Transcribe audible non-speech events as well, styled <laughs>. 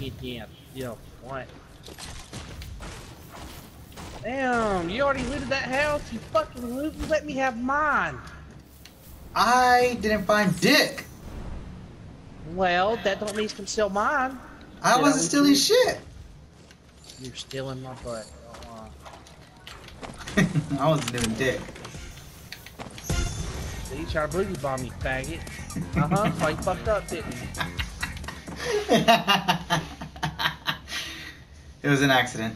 you damn, you know, what? Damn, you already looted that house? You fucking you let me have mine. I didn't find Dick. Well, that don't mean you can steal mine. I Did wasn't loot stealing you? shit. You're stealing my butt. Oh, uh, <laughs> I wasn't doing Dick. so you try to booty bomb me, faggot. Uh-huh, so you fucked up, didn't you? <laughs> <laughs> it was an accident.